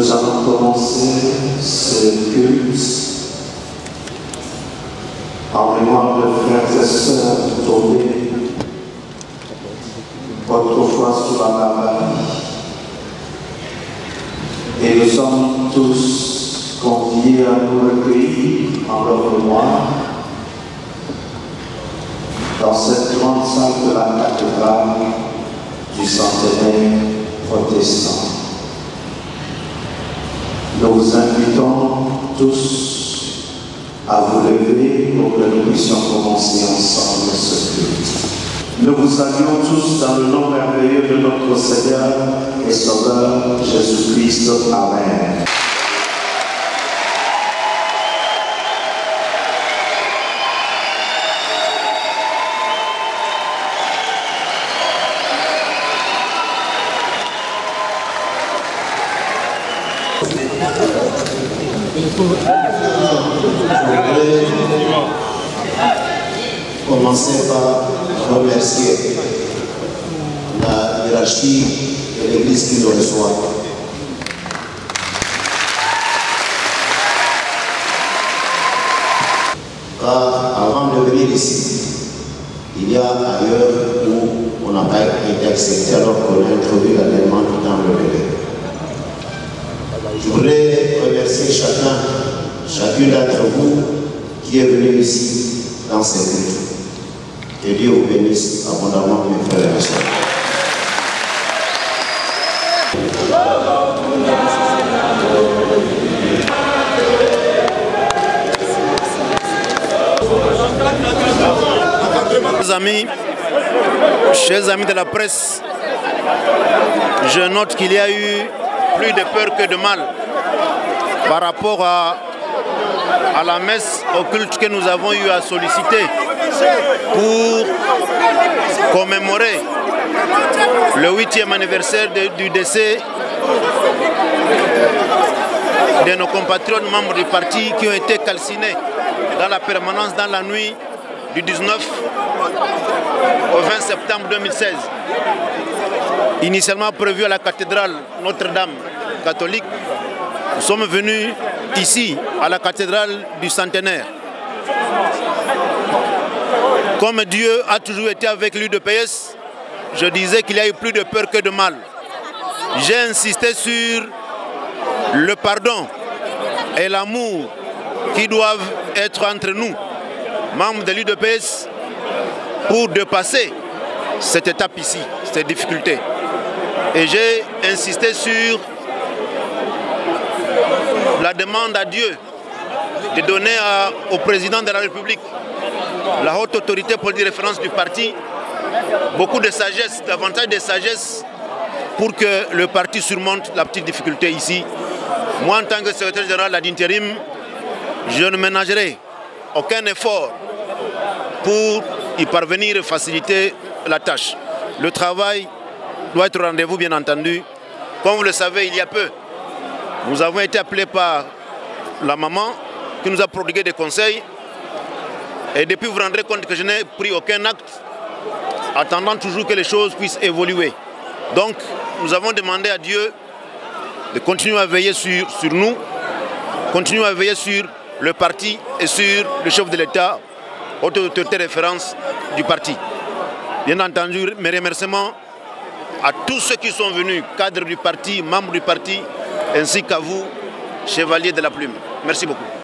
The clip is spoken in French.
Nous allons commencer ce culte en mémoire de frères et sœurs tombés autrefois sous la barbarie. Et nous sommes tous conviés à nous recueillir en leur mémoire dans cette grande salle de la cathédrale du centenaire protestant. Nous vous invitons tous à vous lever pour que nous puissions commencer ensemble ce culte. Nous vous saluons tous dans le nom merveilleux de notre Seigneur et Sauveur Jésus-Christ. Amen. Voudrais commencer par remercier la hiérarchie de l'Église qui nous reçoit. Car avant de venir ici, il y a ailleurs où on n'a pas été accepté alors qu'on a introduit la demande dans le. Je voudrais remercier chacun, chacune d'entre vous qui est venu ici dans ces cultes. Que Dieu vous bénisse abondamment, mes frères et sœurs. Chers amis, chers amis de la presse, je note qu'il y a eu plus de peur que de mal par rapport à, la messe occulte que nous avons eu à solliciter pour commémorer le huitième anniversaire du décès de nos compatriotes membres du parti qui ont été calcinés dans la permanence dans la nuit du 19 au 20 septembre 2016. Initialement prévu à la cathédrale Notre-Dame catholique, nous sommes venus ici, à la cathédrale du centenaire. Comme Dieu a toujours été avec l'UDPS, je disais qu'il y a eu plus de peur que de mal. J'ai insisté sur le pardon et l'amour qui doivent être entre nous, membres de l'UDPS, pour dépasser cette étape ici, cette difficulté. Et j'ai insisté sur la demande à Dieu de donner au président de la République, la haute autorité pour dire référence du parti, beaucoup de sagesse, davantage de sagesse pour que le parti surmonte la petite difficulté ici. Moi, en tant que secrétaire général d'intérim, je ne ménagerai aucun effort pour y parvenir et faciliter la tâche. Le travail doit être au rendez-vous, bien entendu. Comme vous le savez, il y a peu, nous avons été appelés par la maman qui nous a prodigué des conseils. Et depuis, vous vous rendrez compte que je n'ai pris aucun acte, attendant toujours que les choses puissent évoluer. Donc, nous avons demandé à Dieu de continuer à veiller sur, sur nous, continuer à veiller sur le parti et sur le chef de l'État, autorité référence du parti. Bien entendu, mes remerciements à tous ceux qui sont venus, cadres du parti, membres du parti, ainsi qu'à vous, chevaliers de la plume. Merci beaucoup.